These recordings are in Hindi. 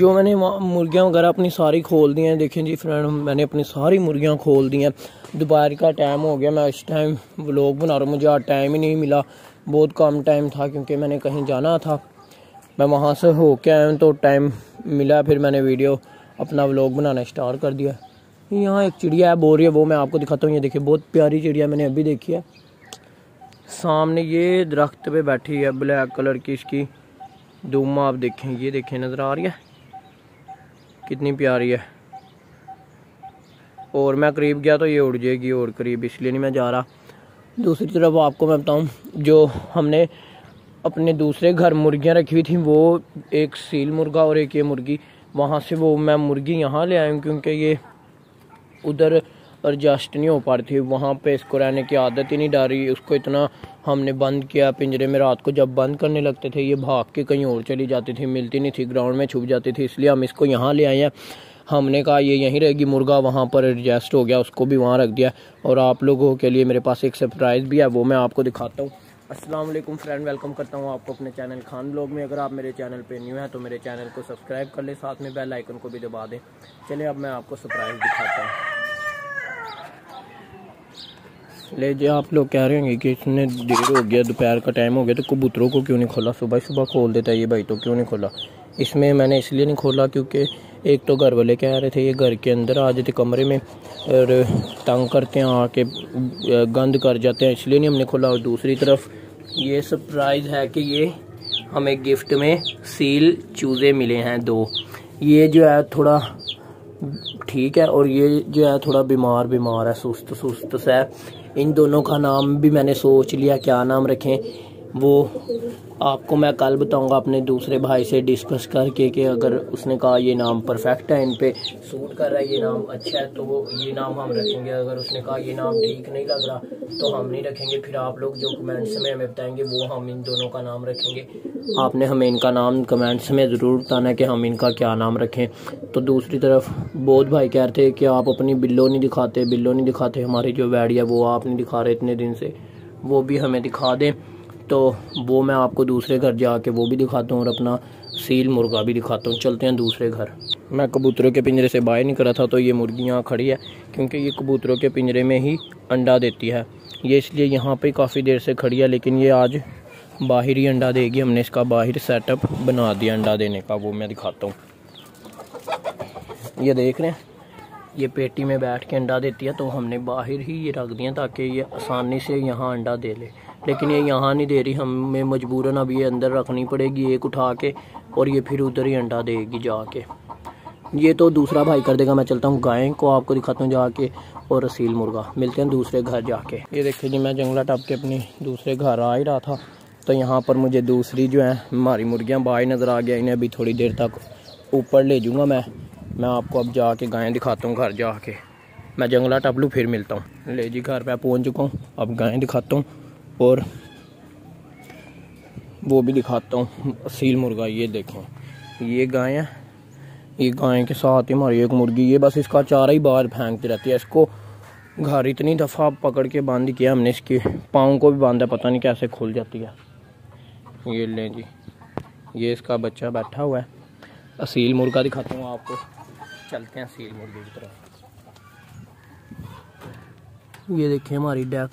जो मैंने मुर्गियाँ वगैरह अपनी सारी खोल दी हैं, देखें जी फ्रेंड मैंने अपनी सारी मुर्गियाँ खोल दी हैं। दोपहर का टाइम हो गया, मैं इस टाइम व्लॉग बना रहा हूँ, मुझे आज टाइम ही नहीं मिला। बहुत कम टाइम था क्योंकि मैंने कहीं जाना था। मैं वहाँ से हो के आया तो टाइम मिला, फिर मैंने वीडियो अपना व्लॉग बनाना स्टार्ट कर दिया। यहाँ एक चिड़िया है बोल रही है, वो मैं आपको दिखाता हूँ। ये देखिए, बहुत प्यारी चिड़िया मैंने अभी देखी है। सामने ये दरख्त पे बैठी है ब्लैक कलर की इसकी। दुमा आप देखें, ये देखें, नज़र आ रही है। कितनी प्यारी है। और मैं करीब गया तो ये उड़ जाएगी और करीब, इसलिए नहीं मैं जा रहा। दूसरी तरफ़ आपको मैं बताऊँ, जो हमने अपने दूसरे घर मुर्गियाँ रखी हुई थी, वो एक सील मुर्गा और एक ये मुर्गी। वहाँ से वो मैं मुर्गी यहाँ ले आया हूँ, क्योंकि ये उधर एडजस्ट नहीं हो पा रही थी। वहाँ पे इसको रहने की आदत ही नहीं डाली उसको इतना हमने बंद किया, पिंजरे में रात को जब बंद करने लगते थे, ये भाग के कहीं और चली जाती थी, मिलती नहीं थी ग्राउंड में छुप जाती थी, इसलिए हम इसको यहाँ ले आए हैं। हमने कहा, ये यहीं रहेगी मुर्गा, वहाँ पर एडजस्ट हो गया, उसको भी वहाँ रख दिया और आप लोगों के लिए मेरे पास एक सरप्राइज़ भी है, वो मैं आपको दिखाता हूँ। वालेकुम फ्रेंड वेलकम करता हूँ आपको अपने चैनल खान ब्लॉग में। अगर आप मेरे चैनल पे न्यू हैं तो मेरे चैनल को सब्सक्राइब कर ले, साथ में बेल आइकन को भी दबा दें। चलिए, अब मैं आपको सरप्राइज़ दिखाता हूँ। ले जी, आप लोग कह रहे होंगे कि इसने देर हो गया, दोपहर का टाइम हो गया तो कबूतरों को क्यों नहीं खोला? सुबह सुबह खोल देता है ये भाई तो क्यों नहीं खोला? इसमें मैंने इसलिए नहीं खोला क्योंकि एक तो घर वाले कह रहे थे, ये घर के अंदर आ जाते कमरे में, और तंग करते हैं, आके गंद कर जाते हैं, इसलिए नहीं हमने खोला। और दूसरी तरफ़, ये सरप्राइज़ है कि ये हमें गिफ्ट में सील चूज़े मिले हैं दो। ये जो है थोड़ा ठीक है, और ये जो है थोड़ा बीमार बीमार है सुस्त सुस्त सा इन दोनों का नाम भी मैंने सोच लिया क्या नाम रखें। वो आपको मैं कल बताऊँगा अपने दूसरे भाई से डिस्कस करके कि अगर उसने कहा ये नाम परफेक्ट है, इन पे सूट कर रहा है, ये नाम अच्छा है तो वो ये नाम हम रखेंगे। अगर उसने कहा ये नाम ठीक नहीं लग रहा तो हम नहीं रखेंगे। फिर आप लोग जो कमेंट्स में हमें बताएँगे, वो हम इन दोनों का नाम रखेंगे। आपने हमें इनका नाम कमेंट्स में ज़रूर बताना कि हम इनका क्या नाम रखें। तो दूसरी तरफ़ बहुत भाई कह रहे थे कि आप अपनी बिल्लो नहीं दिखाते, बिल्लो नहीं दिखाते, हमारी जो वैडी है, वो आप नहीं दिखा रहे इतने दिन से। वो भी हमें दिखा दें। तो वो मैं आपको दूसरे घर जाके वो भी दिखाता हूँ और अपना सील मुर्गा भी दिखाता हूँ। चलते हैं दूसरे घर। मैं कबूतरों के पिंजरे से बाहर नहीं करा था तो ये मुर्गियाँ खड़ी है, क्योंकि ये कबूतरों के पिंजरे में ही अंडा देती है। ये इसलिए यहाँ पे काफ़ी देर से खड़ी है, लेकिन ये आज बाहर ही अंडा देगी। हमने इसका बाहर सेटअप बना दिया अंडा देने का, वो मैं दिखाता हूँ। ये देख रहे हैं, ये पेटी में बैठ के अंडा देती है तो हमने बाहर ही ये रख दिया ताकि ये आसानी से यहाँ अंडा दे ले। लेकिन ये यहाँ नहीं दे रही, हमें मजबूरन अब ये अंदर रखनी पड़ेगी एक उठा के, और ये फिर उधर ही अंडा देगी जाके। ये तो दूसरा भाई कर देगा, मैं चलता हूँ गाय को आपको दिखाता हूँ जाके, और रसील मुर्गा। मिलते हैं दूसरे घर जाके। ये देखिए जी, मैं जंगला टप के अपनी दूसरे घर आ ही रहा था तो यहाँ पर मुझे दूसरी जो है हमारी मुर्गियाँ बाहर नज़र आ गया इन्हें अभी थोड़ी देर तक ऊपर ले जाऊँगा मैं। मैं आपको अब जाके गायें दिखाता हूँ घर जाके। मैं जंगला टप लूँ, फिर मिलता हूँ। ले जी, घर पे पहुँच चुका हूँ। अब गायें दिखाता हूँ। और वो भी दिखाता हूँ। असील मुर्गा, ये देखें। ये गाय है। ये गाय के साथ ही हमारी एक मुर्गी, ये बस इसका चारा ही बाहर फेंकती रहती है। इसको घर इतनी दफ़ा पकड़ के बंद किया हमने, इसके पाँव को भी बांधा पता नहीं कैसे खुल जाती है। ये लें जी। ये इसका बच्चा बैठा हुआ है। असील मुर्गा दिखाता हूँ आपको। चलते हैं असील मुर्गे की तरफ़। ये देखें हमारी डेक।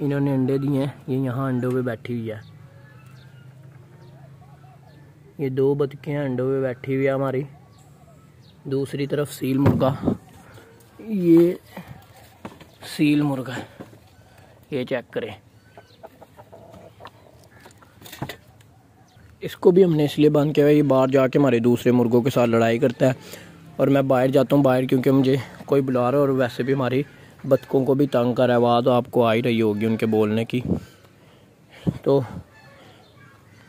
इन्होंने अंडे दिए हैं। ये यहाँ अंडों पे बैठी हुई है। ये दो बतखें अंडों पे बैठी हुई है हमारी। दूसरी तरफ़ सील मुर्गा। ये सील मुर्गा ये चेक करें। इसको भी हमने इसलिए बंद किया है ये बाहर जाके हमारे दूसरे मुर्गों के साथ लड़ाई करता है। और मैं बाहर जाता हूँ बाहर क्योंकि मुझे कोई बुला रहा है और वैसे भी हमारी बतखों को भी तंग कर आवाज़ आपको आ ही रही होगी उनके बोलने की। तो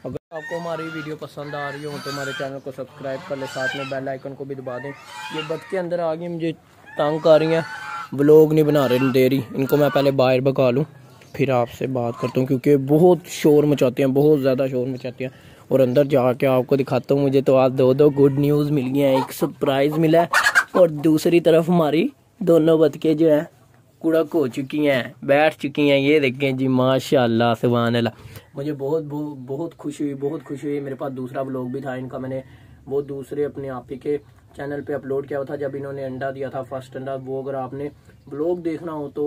अगर आपको हमारी वीडियो पसंद आ रही हो तो हमारे चैनल को सब्सक्राइब कर ले, साथ में बेल आइकन को भी दबा दें। ये बतखें अंदर आ गई, मुझे तंग कर रही हैं। ब्लॉग नहीं बना रहे दे रही इनको मैं पहले बाहर भगा लूँ, फिर आपसे बात करता हूँ, क्योंकि बहुत शोर मचाती हैं, बहुत ज़्यादा शोर मचाती हैं। और अंदर जाके आपको दिखाता हूँ, मुझे तो आज दो दो गुड न्यूज़ मिल गई हैं। एक सरप्राइज़ मिला है, और दूसरी तरफ़ हमारी दोनों बतके जो हैं कुड़क हो चुकी हैं बैठ चुकी हैं ये देखें जी माशाल्लाह सुबहान अल्लाह मुझे बहुत बहुत बहुत खुशी हुई बहुत खुशी हुई। मेरे पास दूसरा ब्लॉग भी था इनका मैंने वो दूसरे अपने आप ही के चैनल पे अपलोड किया था जब इन्होंने अंडा दिया था फ़र्स्ट अंडा। वो अगर आपने ब्लॉग देखना हो तो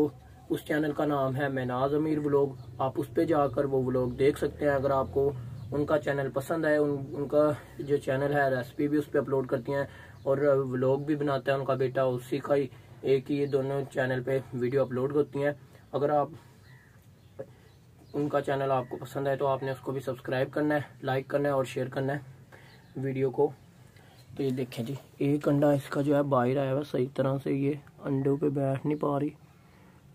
उस चैनल का नाम है मैनाज अमीर ब्लॉग आप उस पर जाकर वो ब्लॉग देख सकते हैं अगर आपको उनका चैनल पसंद है उन, उनका जो चैनल है रेसिपी भी उस पर अपलोड करती हैं और व्लॉग भी बनाता है उनका बेटा उसी का ही एक ही ये दोनों चैनल पे वीडियो अपलोड होती हैं। अगर आप उनका चैनल आपको पसंद है तो आपने उसको भी सब्सक्राइब करना है लाइक करना है और शेयर करना है वीडियो को। तो ये देखें जी एक अंडा इसका जो है बाहर आया हुआ, सही तरह से ये अंडों पे बैठ नहीं पा रही।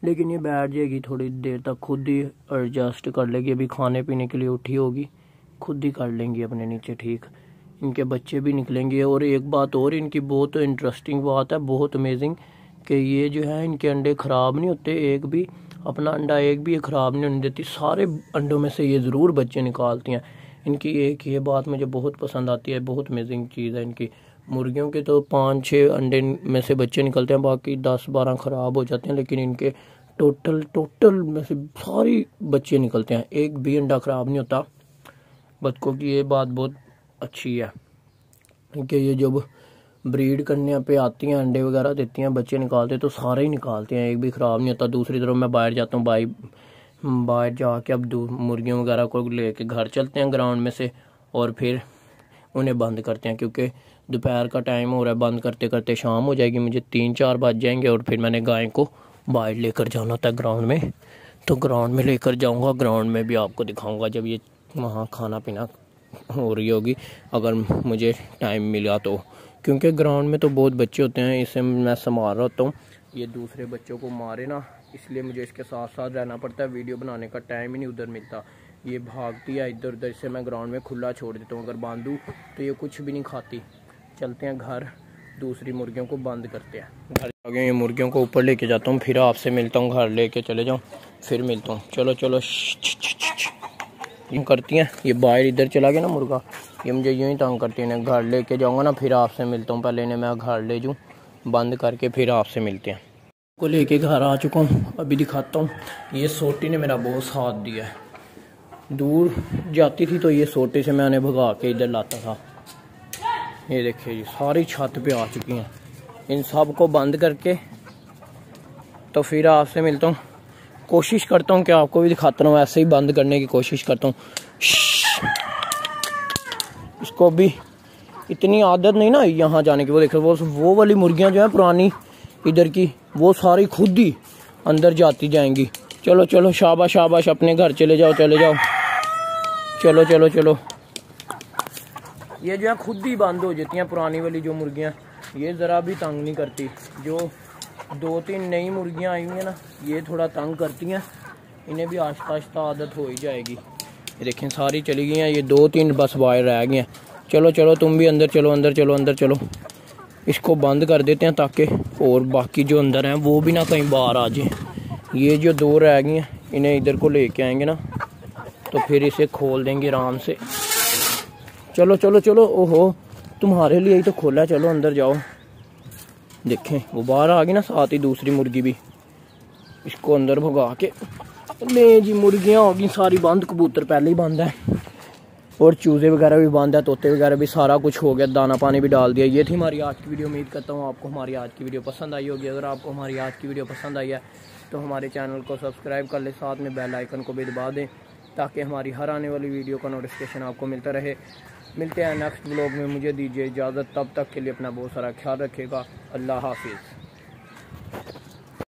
लेकिन ये बैठ जाएगी थोड़ी देर तक, खुद ही एडजस्ट कर लेगी। अभी खाने पीने के लिए उठी होगी, खुद ही कर लेंगी अपने नीचे, ठीक। इनके बच्चे भी निकलेंगे और एक बात और, इनकी बहुत इंटरेस्टिंग बात है, बहुत अमेजिंग कि ये जो है, इनके अंडे ख़राब नहीं होते, एक भी, अपना अंडा एक भी ये ख़राब नहीं होने देती। सारे अंडों में से ये ज़रूर बच्चे निकालती हैं। इनकी एक ये बात मुझे बहुत पसंद आती है, बहुत अमेजिंग चीज़ है इनकी। मुर्गियों के तो पाँच छः अंडे में से बच्चे निकलते हैं, बाकी दस बारह ख़राब हो जाते हैं, लेकिन इनके टोटल टोटल में से सारी बच्चे निकलते हैं। एक भी अंडा ख़राब नहीं होता। बच्चों की ये बात बहुत अच्छी है। कि ये जब ब्रीड करने पे आती हैं अंडे वगैरह देती हैं बच्चे निकालते हैं तो सारे ही निकालते हैं एक भी ख़राब नहीं होता दूसरी तरफ़ मैं बाहर जाता हूँ बाई बाहर जाके अब मुर्गियों वगैरह को लेके घर चलते हैं ग्राउंड में से और फिर उन्हें बंद करते हैं क्योंकि दोपहर का टाइम हो रहा है बंद करते करते शाम हो जाएगी मुझे तीन चार बज जाएँगे और फिर मैंने गाय को बाहर लेकर जाना है ग्राउंड में तो ग्राउंड में लेकर जाऊँगा ग्राउंड में भी आपको दिखाऊँगा जब ये वहाँ खाना पीना हो रही होगी अगर मुझे टाइम मिला तो क्योंकि ग्राउंड में तो बहुत बच्चे होते हैं, इसे मैं संभाल रहा होता हूँ। ये दूसरे बच्चों को मारे ना, इसलिए मुझे इसके साथ साथ रहना पड़ता है। वीडियो बनाने का टाइम ही नहीं उधर मिलता। ये भागती है इधर उधर से मैं ग्राउंड में खुला छोड़ देता हूँ। अगर बांधूँ तो ये कुछ भी नहीं खाती। चलते हैं घर, दूसरी मुर्गियों को बंद करते हैं। घर आगे ये मुर्गियों को ऊपर लेके जाता हूँ। फिर आपसे मिलता हूँ, घर लेके चले जाऊँ, फिर मिलता हूँ। चलो चलो करती हैं, ये बाहर इधर चला गया ना मुर्गा। ये मुझे यूँ ही तंग करती है घर लेके जाऊँगा ना, फिर आपसे मिलता हूँ। पहले इन्हें मैं घर ले जाऊँ, बंद करके फिर आपसे मिलते हैं। को लेके घर आ चुका हूँ, अभी दिखाता हूँ। ये सोटी ने मेरा बहुत साथ दिया है। दूर जाती थी तो ये सोटे से मैं उन्हें भगा के इधर लाता था। ये देखिए जी, सारी छत पे आ चुकी हैं। इन सबको बंद करके तो फिर आपसे मिलता हूँ। कोशिश करता हूँ कि आपको भी दिखाता हूँ ऐसे ही बंद करने की कोशिश करता हूँ। इसको भी इतनी आदत नहीं ना यहाँ जाने की। वो देखो, वो वो वाली मुर्गियाँ जो है पुरानी, इधर की, वो सारी खुद ही अंदर जाती जाएँगी। चलो चलो, शाबाश शाबाश, अपने घर चले जाओ चले जाओ। चलो चलो चलो। ये जो है खुद ही बंद हो जाती हैं, पुरानी वाली जो मुर्गियाँ। ये ज़रा भी तंग नहीं करती। जो दो तीन नई मुर्गियाँ आई हुई हैं ना, ये थोड़ा तंग करती हैं। इन्हें भी आस्ता आस्ता आदत हो ही जाएगी। ये देखें सारी चली गई हैं। ये दो तीन बस बाहर रह गई हैं। चलो चलो, तुम भी अंदर चलो अंदर चलो अंदर चलो। इसको बंद कर देते हैं ताकि और बाकी जो अंदर हैं, वो भी ना कहीं बाहर आ जाए। ये जो दो रह गई हैं, इन्हें इधर को लेके आएँगे ना तो फिर इसे खोल देंगे आराम से। चलो चलो चलो, ओहो, तुम्हारे लिए ही तो खोला चलो, अंदर जाओ। देखें, वो बाहर आ गई ना, साथ ही दूसरी मुर्गी भी। इसको अंदर भगा के ले जी, मुर्गियाँ होगी सारी बंद, कबूतर पहले ही बंद है। और चूज़े वगैरह भी बंद है, तोते वगैरह भी, सारा कुछ हो गया, दाना पानी भी डाल दिया। ये थी हमारी आज की वीडियो, उम्मीद करता हूँ आपको हमारी आज की वीडियो पसंद आई होगी। अगर आपको हमारी आज की वीडियो पसंद आई है तो हमारे चैनल को सब्सक्राइब कर ले, साथ में बेल आइकन को भी दबा दें, ताकि हमारी हर आने वाली वीडियो का नोटिफिकेशन आपको मिलता रहे। मिलते हैं नेक्स्ट ब्लॉग में, मुझे दीजिए इजाज़त, तब तक के लिए अपना बहुत सारा ख्याल रखेगा अल्लाह हाफिज़।